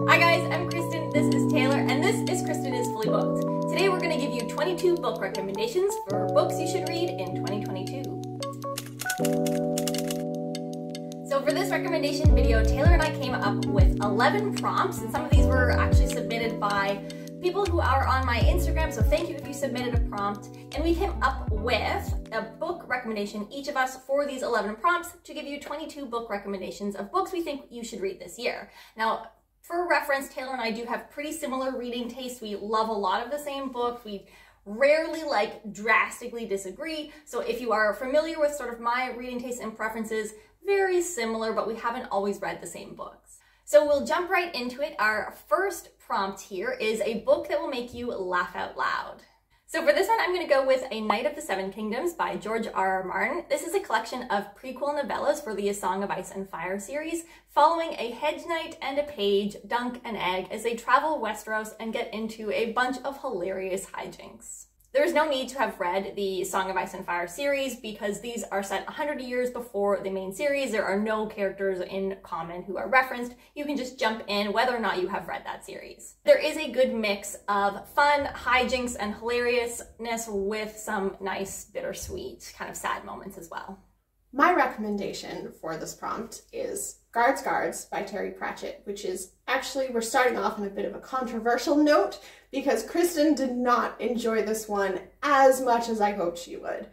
Hi guys, I'm Kristen, this is Taylor, and this is Kristen is Fully Book'd. Today we're going to give you 22 book recommendations for books you should read in 2022. So for this recommendation video, Taylor and I came up with 11 prompts, and some of these were actually submitted by people who are on my Instagram, so thank you if you submitted a prompt. And we came up with a book recommendation, each of us, for these 11 prompts to give you 22 book recommendations of books we think you should read this year. Now, for reference, Taylor and I do have pretty similar reading tastes. We love a lot of the same books. We rarely like drastically disagree. So if you are familiar with sort of my reading tastes and preferences, very similar, but we haven't always read the same books. So we'll jump right into it. Our first prompt here is a book that will make you laugh out loud. So for this one, I'm going to go with A Knight of the Seven Kingdoms by George R. R. Martin. This is a collection of prequel novellas for the A Song of Ice and Fire series, following a hedge knight and a page, Dunk and Egg, as they travel Westeros and get into a bunch of hilarious hijinks. There's no need to have read the Song of Ice and Fire series because these are set 100 years before the main series. There are no characters in common who are referenced. You can just jump in whether or not you have read that series. There is a good mix of fun, hijinks, and hilariousness with some nice, bittersweet, kind of sad moments as well. My recommendation for this prompt is Guards Guards by Terry Pratchett, which is actually, we're starting off on a bit of a controversial note because Kristen did not enjoy this one as much as I hoped she would.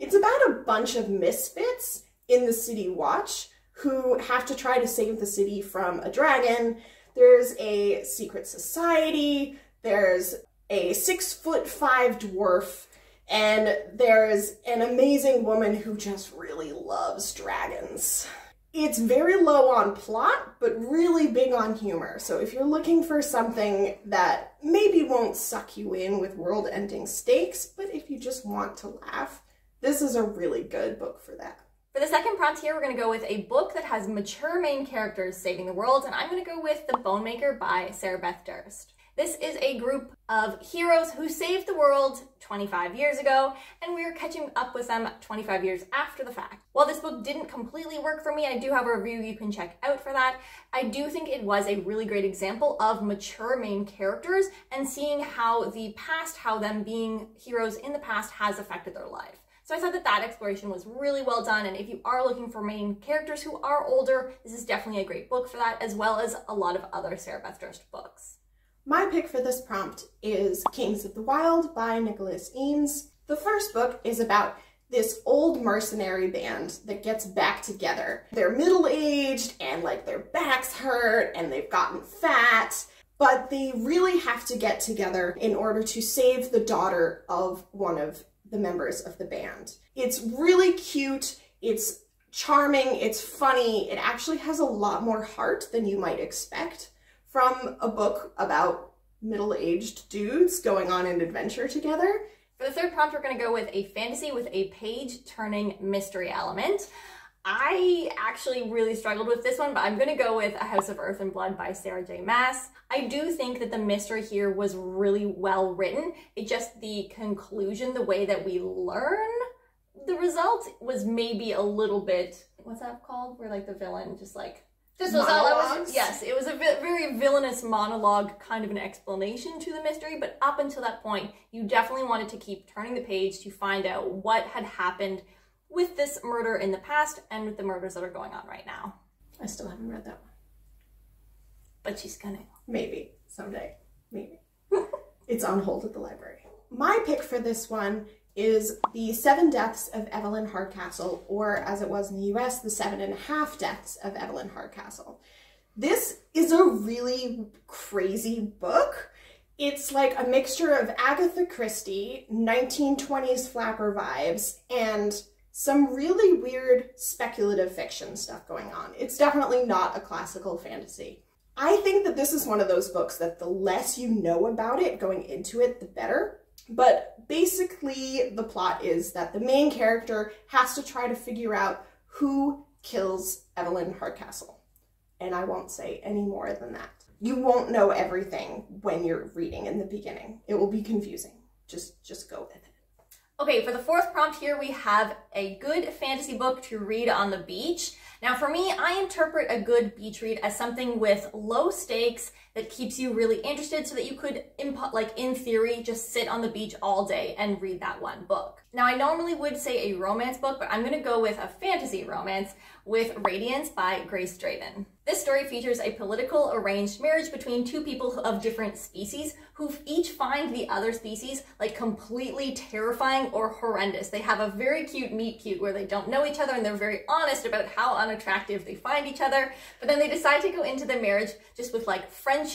It's about a bunch of misfits in the City Watch who have to try to save the city from a dragon. There's a secret society, there's a six foot five dwarf and there's an amazing woman who just really loves dragons. It's very low on plot, but really big on humor. So if you're looking for something that maybe won't suck you in with world-ending stakes, but if you just want to laugh, this is a really good book for that. For the second prompt here, we're going to go with a book that has mature main characters saving the world, and I'm going to go with The Bone Maker by Sarah Beth Durst. This is a group of heroes who saved the world 25 years ago, and we are catching up with them 25 years after the fact. While this book didn't completely work for me, I do have a review you can check out for that. I do think it was a really great example of mature main characters and seeing how the past, how them being heroes in the past has affected their life. So I thought that that exploration was really well done. And if you are looking for main characters who are older, this is definitely a great book for that, as well as a lot of other Sarah Beth Durst books. My pick for this prompt is Kings of the Wyld by Nicholas Eames. The first book is about this old mercenary band that gets back together. They're middle-aged and like their backs hurt and they've gotten fat, but they really have to get together in order to save the daughter of one of the members of the band. It's really cute, it's charming, it's funny, it actually has a lot more heart than you might expect from a book about middle-aged dudes going on an adventure together. For the third prompt, we're going to go with a fantasy with a page-turning mystery element. I actually really struggled with this one, but I'm going to go with A House of Earth and Blood by Sarah J. Maas. I do think that the mystery here was really well written. It just, the conclusion, the way that we learn the result was maybe a little bit, what's that called? Where like the villain just like this was all I was. Yes, it was a very villainous monologue, kind of an explanation to the mystery. But up until that point, you definitely wanted to keep turning the page to find out what had happened with this murder in the past and with the murders that are going on right now. I still haven't read that one. But she's gonna. Maybe someday. Maybe. it's on hold at the library. My pick for this one is The Seven Deaths of Evelyn Hardcastle, or as it was in the US, The Seven and a Half Deaths of Evelyn Hardcastle. This is a really crazy book. It's like a mixture of Agatha Christie, 1920s flapper vibes, and some really weird speculative fiction stuff going on. It's definitely not a classical fantasy. I think that this is one of those books that the less you know about it going into it, the better. But basically, the plot is that the main character has to try to figure out who kills Evelyn Hardcastle. And I won't say any more than that. You won't know everything when you're reading in the beginning. It will be confusing. Just, just go with it. Okay, for the fourth prompt here, we have a good fantasy book to read on the beach. Now, for me, I interpret a good beach read as something with low stakes that keeps you really interested so that you could, like in theory, just sit on the beach all day and read that one book. Now, I normally would say a romance book, but I'm gonna go with a fantasy romance with Radiance by Grace Draven. This story features a political arranged marriage between two people of different species who each find the other species like completely terrifying or horrendous. They have a very cute meet cute where they don't know each other and they're very honest about how unattractive they find each other, but then they decide to go into the marriage just with like friendship,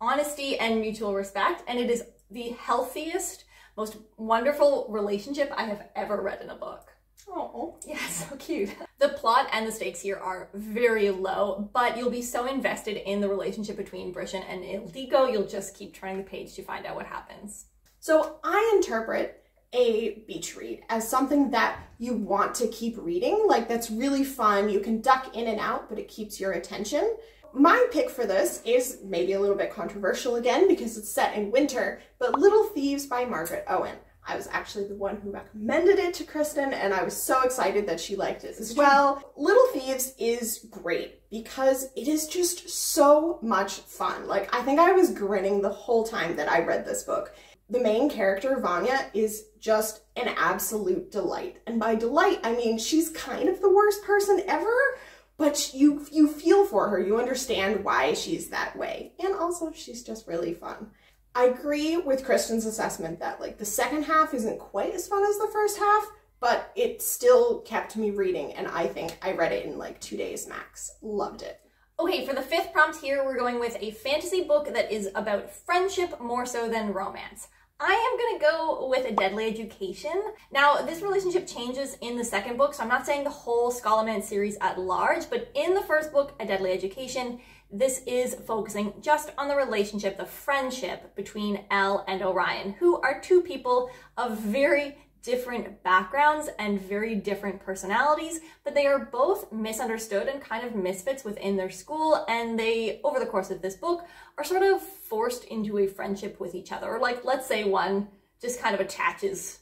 honesty, and mutual respect, and it is the healthiest most wonderful relationship I have ever read in a book. Oh, yeah, so cute. The plot and the stakes here are very low, but you'll be so invested in the relationship between Brishen and Ildiko, you'll just keep turning the page to find out what happens. So I interpret a beach read as something that you want to keep reading, like that's really fun. You can duck in and out, but it keeps your attention. My pick for this is maybe a little bit controversial again because it's set in winter, but Little Thieves by Margaret Owen. I was actually the one who recommended it to Kristen and I was so excited that she liked it as well. Little Thieves is great because it is just so much fun. Like I think I was grinning the whole time that I read this book. The main character, Vanja, is just an absolute delight. And by delight, I mean she's kind of the worst person ever, but you you feel for her. You understand why she's that way. And also she's just really fun. I agree with Kristen's assessment that like the second half isn't quite as fun as the first half, but it still kept me reading and I think I read it in like 2 days max. Loved it. Okay, for the fifth prompt here, we're going with a fantasy book that is about friendship more so than romance. I am gonna go with a deadly education. Now, this relationship changes in the second book, so I'm not saying the whole Scholomance series at large, but in the first book, A Deadly Education, this is focusing just on the relationship, the friendship between El and Orion, who are two people of very different backgrounds and very different personalities, but they are both misunderstood and kind of misfits within their school. And they, over the course of this book, are sort of forced into a friendship with each other. Or like, let's say one just kind of attaches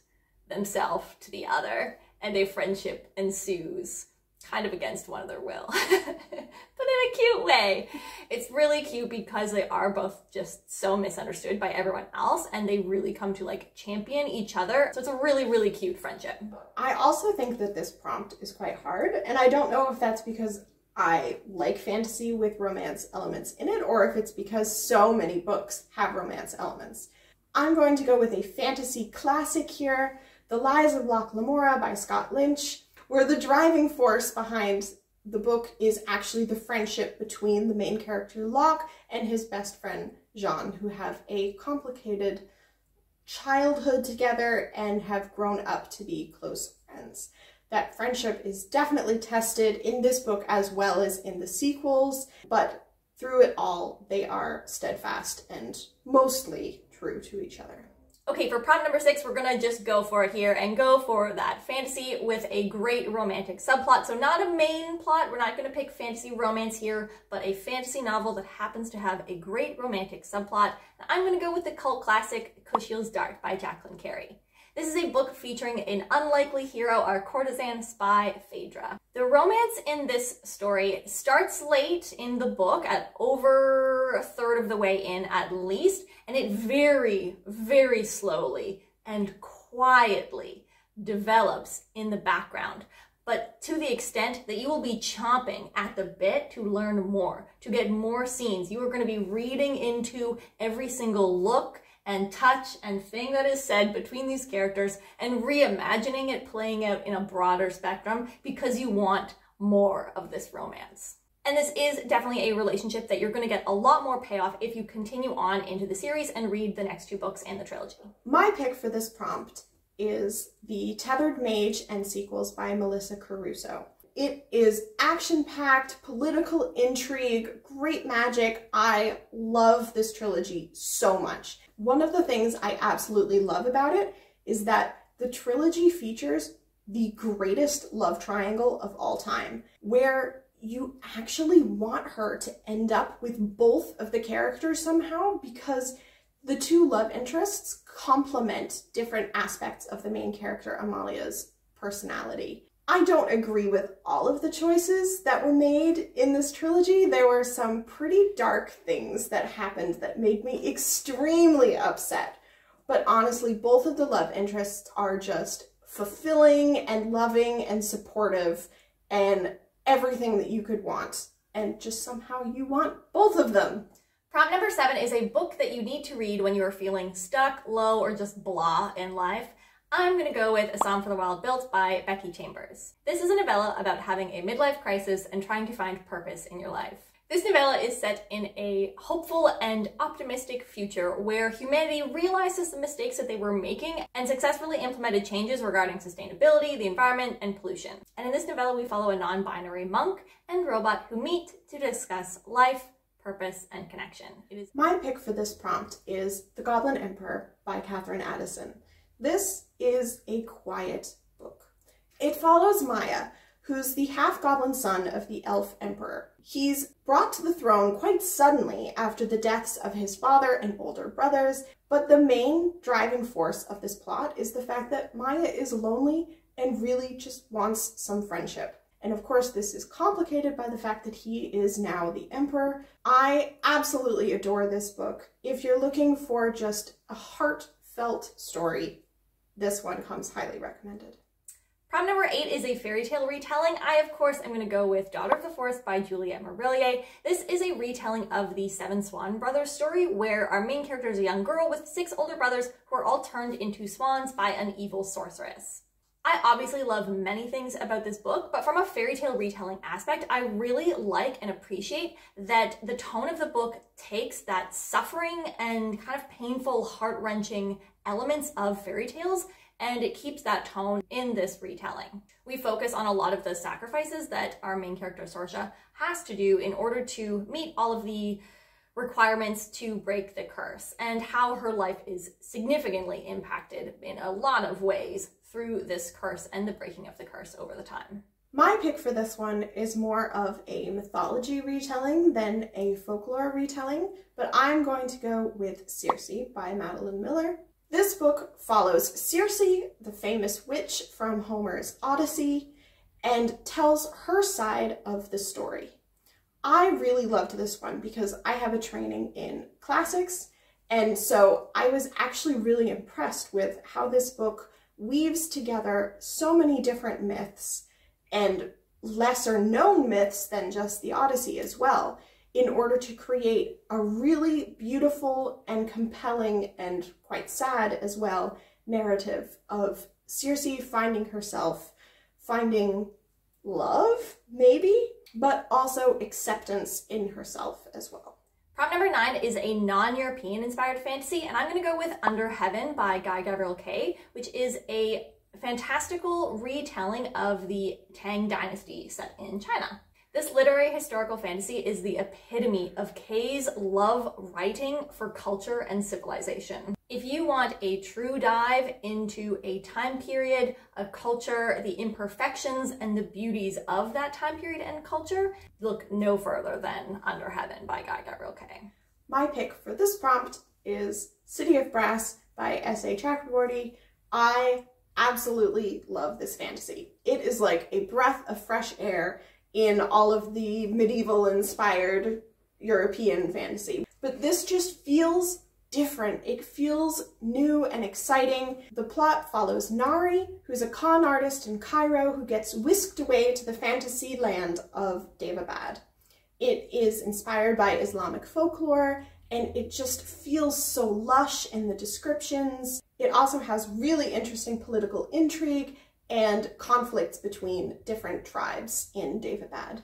themselves to the other and a friendship ensues kind of against one of their will, but in a cute way. It's really cute because they are both just so misunderstood by everyone else and they really come to like champion each other. So it's a really, really cute friendship. I also think that this prompt is quite hard and I don't know if that's because I like fantasy with romance elements in it or if it's because so many books have romance elements. I'm going to go with a fantasy classic here, The Lies of Locke Lamora by Scott Lynch where the driving force behind the book is actually the friendship between the main character Locke and his best friend Jean, who have a complicated childhood together and have grown up to be close friends. That friendship is definitely tested in this book as well as in the sequels, but through it all, they are steadfast and mostly true to each other. Okay, for prompt number six, we're gonna just go for it here and go for that fantasy with a great romantic subplot. So not a main plot, we're not gonna pick fantasy romance here, but a fantasy novel that happens to have a great romantic subplot. I'm gonna go with the cult classic Kushiel's Dart by Jacqueline Carey. This is a book featuring an unlikely hero, our courtesan spy, Phèdre. The romance in this story starts late in the book, at over a third of the way in at least, and it very, very slowly and quietly develops in the background but to the extent that you will be chomping at the bit to learn more, to get more scenes. You are going to be reading into every single look and touch and thing that is said between these characters and reimagining it playing out in a broader spectrum because you want more of this romance. And this is definitely a relationship that you're going to get a lot more payoff if you continue on into the series and read the next two books in the trilogy. My pick for this prompt is The Tethered Mage and sequels by Melissa Caruso. It is action-packed, political intrigue, great magic. I love this trilogy so much. One of the things I absolutely love about it is that the trilogy features the greatest love triangle of all time, where you actually want her to end up with both of the characters somehow because the two love interests complement different aspects of the main character Amalia's personality. I don't agree with all of the choices that were made in this trilogy. There were some pretty dark things that happened that made me extremely upset. But honestly, both of the love interests are just fulfilling and loving and supportive and everything that you could want. And just somehow you want both of them. Prompt number seven is a book that you need to read when you are feeling stuck, low, or just blah in life. I'm gonna go with A Song for the Wild Built by Becky Chambers. This is a novella about having a midlife crisis and trying to find purpose in your life. This novella is set in a hopeful and optimistic future where humanity realizes the mistakes that they were making and successfully implemented changes regarding sustainability, the environment, and pollution. And in this novella, we follow a non-binary monk and robot who meet to discuss life, purpose, and connection. My pick for this prompt is The Goblin Emperor by Katherine Addison. This is a quiet book. It follows Maia, who's the half-goblin son of the elf emperor. He's brought to the throne quite suddenly after the deaths of his father and older brothers, but the main driving force of this plot is the fact that Maia is lonely and really just wants some friendship. And of course, this is complicated by the fact that he is now the emperor. I absolutely adore this book. If you're looking for just a heartfelt story, this one comes highly recommended. Prompt number eight is a fairy tale retelling. I, of course, am going to go with Daughter of the Forest by Juliet Marillier. This is a retelling of the Seven Swan Brothers story where our main character is a young girl with six older brothers who are all turned into swans by an evil sorceress. I obviously love many things about this book, but from a fairy tale retelling aspect, I really like and appreciate that the tone of the book takes that suffering and kind of painful, heart wrenching elements of fairy tales and it keeps that tone in this retelling. We focus on a lot of the sacrifices that our main character Sorcha has to do in order to meet all of the requirements to break the curse and how her life is significantly impacted in a lot of ways through this curse and the breaking of the curse over the time. My pick for this one is more of a mythology retelling than a folklore retelling, but I'm going to go with Circe by Madeline Miller. This book follows Circe, the famous witch from Homer's Odyssey, and tells her side of the story. I really loved this one because I have a training in classics, and so I was actually really impressed with how this book weaves together so many different myths and lesser known myths than just the Odyssey as well in order to create a really beautiful and compelling and quite sad as well narrative of Circe finding herself, finding love, maybe, but also acceptance in herself as well. Prompt number nine is a non-European inspired fantasy, and I'm going to go with Under Heaven by Guy Gavriel Kay, which is a fantastical retelling of the Tang Dynasty set in China. This literary historical fantasy is the epitome of Kay's love writing for culture and civilization. If you want a true dive into a time period, a culture, the imperfections and the beauties of that time period and culture, look no further than Under Heaven by Guy Gavriel Kay. My pick for this prompt is City of Brass by S.A. Chakraborty. I absolutely love this fantasy. It is like a breath of fresh air in all of the medieval inspired European fantasy. But this just feels different. It feels new and exciting. The plot follows Nahri, who's a con artist in Cairo who gets whisked away to the fantasy land of Daevabad. It is inspired by Islamic folklore and it just feels so lush in the descriptions. It also has really interesting political intrigue and conflicts between different tribes in Daevabad.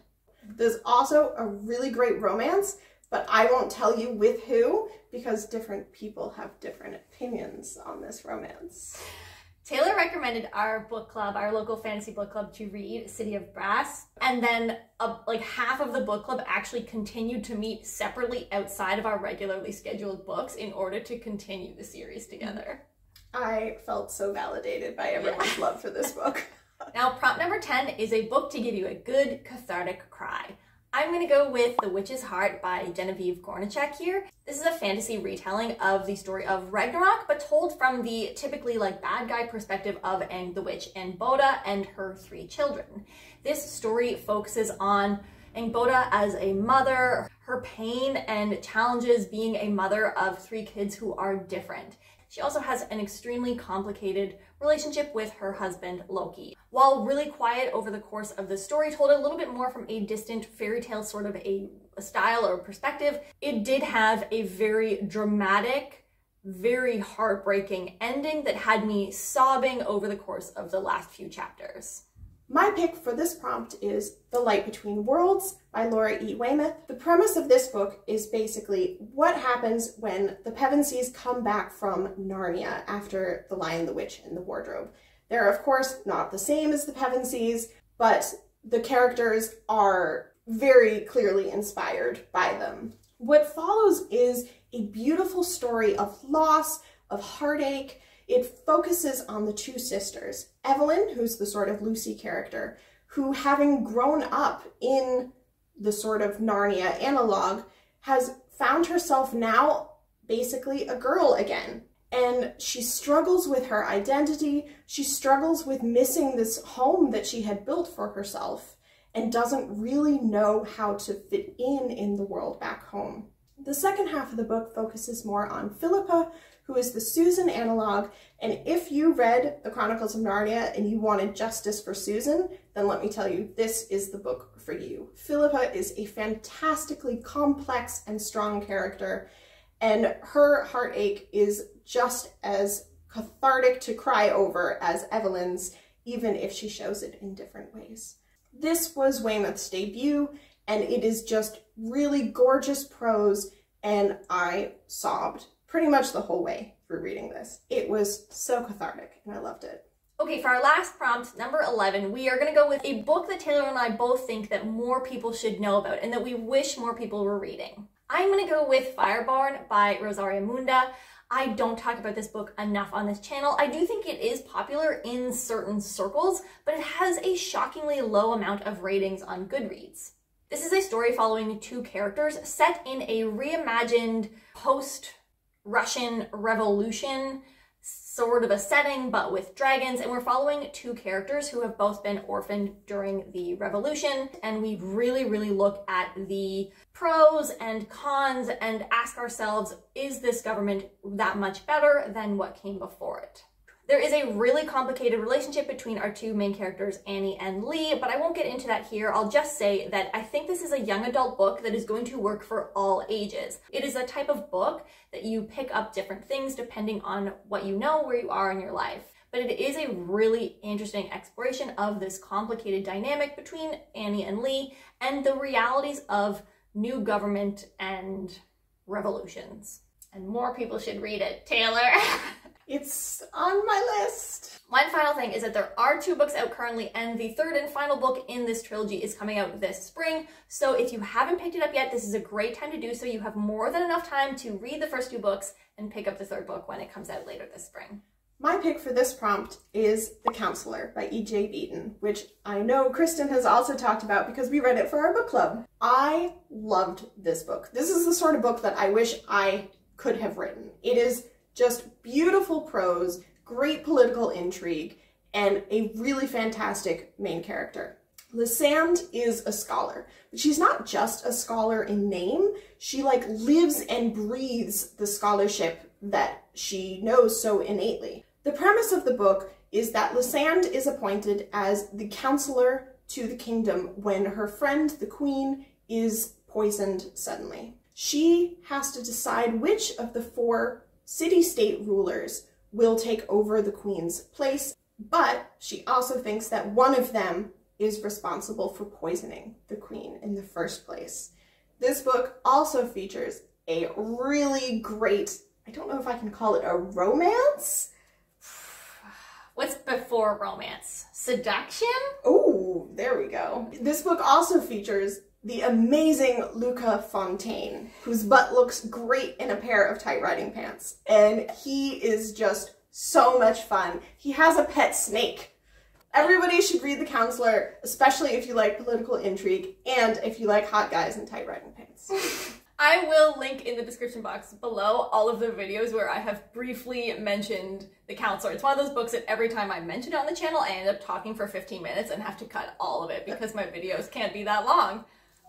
There's also a really great romance, but I won't tell you with who because different people have different opinions on this romance. Taylor recommended our book club, our local fantasy book club, to read City of Brass. And then uh, like half of the book club actually continued to meet separately outside of our regularly scheduled books in order to continue the series together. I felt so validated by everyone's yeah. love for this book. now, prompt number 10 is a book to give you a good cathartic cry. I'm gonna go with The Witch's Heart by Genevieve Gornichec here. This is a fantasy retelling of the story of Ragnarok, but told from the typically like bad guy perspective of Aang the Witch and Boda and her three children. This story focuses on Angrboda as a mother, her pain and challenges being a mother of three kids who are different. She also has an extremely complicated relationship with her husband, Loki. While really quiet over the course of the story, told a little bit more from a distant fairy tale sort of a, style or perspective, it did have a very dramatic, very heartbreaking ending that had me sobbing over the course of the last few chapters. My pick for this prompt is The Light Between Worlds by Laura E. Weymouth. The premise of this book is basically what happens when the Pevensies come back from Narnia after The Lion, the Witch, and the Wardrobe. They're, of course, not the same as the Pevensies, but the characters are very clearly inspired by them. What follows is a beautiful story of loss, of heartache, it focuses on the two sisters, Evelyn, who's the sort of Lucy character, who having grown up in the sort of Narnia analog, has found herself now basically a girl again. And she struggles with her identity. She struggles with missing this home that she had built for herself and doesn't really know how to fit in in the world back home. The second half of the book focuses more on Philippa, who is the Susan analog. And if you read the Chronicles of Narnia and you wanted justice for Susan, then let me tell you, this is the book for you. Philippa is a fantastically complex and strong character, and her heartache is just as cathartic to cry over as Evelyn's, even if she shows it in different ways. This was Weymouth's debut, and it is just really gorgeous prose, and I sobbed pretty much the whole way through reading this. It was so cathartic and I loved it. Okay, for our last prompt, number 11, we are going to go with a book that Taylor and I both think that more people should know about and that we wish more people were reading. I'm going to go with Fireborne by Rosaria Munda. I don't talk about this book enough on this channel. I do think it is popular in certain circles, but it has a shockingly low amount of ratings on Goodreads. This is a story following two characters set in a reimagined post Russian Revolution sort of a setting, but with dragons. And we're following two characters who have both been orphaned during the revolution. And we really, really look at the pros and cons and ask ourselves, is this government that much better than what came before it? There is a really complicated relationship between our two main characters, Annie and Lee, but I won't get into that here. I'll just say that I think this is a young adult book that is going to work for all ages. It is a type of book that you pick up different things depending on what you know, where you are in your life but it is a really interesting exploration of this complicated dynamic between Annie and Lee and the realities of new government and revolutions. And more people should read it. Taylor. It's on my list. One final thing is that there are two books out currently, and the third and final book in this trilogy is coming out this spring. So if you haven't picked it up yet, this is a great time to do so. You have more than enough time to read the first two books and pick up the third book when it comes out later this spring. My pick for this prompt is The Councillor by E.J. Beaton, which I know Kristen has also talked about because we read it for our book club. I loved this book. This is the sort of book that I wish I could have written. It is just beautiful prose, great political intrigue, and a really fantastic main character. Lysande is a scholar, but she's not just a scholar in name. She like lives and breathes the scholarship that she knows so innately. The premise of the book is that Lysande is appointed as the counselor to the kingdom when her friend, the queen, is poisoned suddenly. She has to decide which of the four city-state rulers will take over the queen's place, but she also thinks that one of them is responsible for poisoning the queen in the first place. This book also features a really great, I don't know if I can call it a romance? What's before romance? Seduction? Oh, there we go. This book also features the amazing Luca Fontaine, whose butt looks great in a pair of tight riding pants. And he is just so much fun. He has a pet snake. Everybody should read The Councillor, especially if you like political intrigue and if you like hot guys in tight riding pants. I will link in the description box below all of the videos where I have briefly mentioned The Councillor. It's one of those books that every time I mention it on the channel, I end up talking for 15 minutes and have to cut all of it because my videos can't be that long.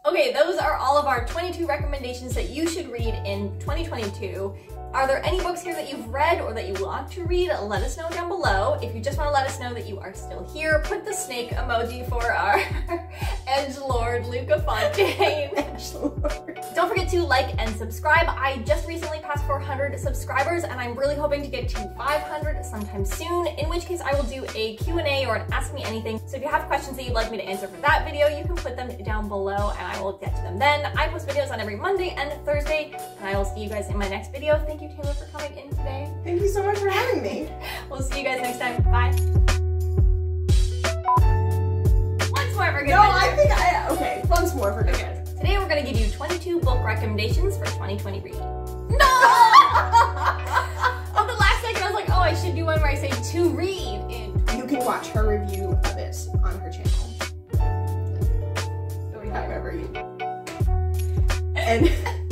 Okay, those are all of our 22 recommendations that you should read in 2022. Are there any books here that you've read or that you want to read? Let us know down below. If you just want to let us know that you are still here, put the snake emoji for our edge lord Luca Fontaine. Don't forget to like and subscribe. I just recently passed 400 subscribers and I'm really hoping to get to 500 sometime soon, in which case I will do a Q&A or an Ask Me Anything. So if you have questions that you'd like me to answer for that video, you can put them down below and I will get to them then. I post videos on every Monday and Thursday and I will see you guys in my next video. Thank you, Taylor, for coming in today. Thank you so much for having me. we'll see you guys next time. Bye. Once more, we're No, I think I, okay, once more for Okay. Today we're going to give you 22 book recommendations for 2020 reading. No! On the last second, I was like, oh, I should do one where I say to read in. You can watch her review of it on her channel. However you. And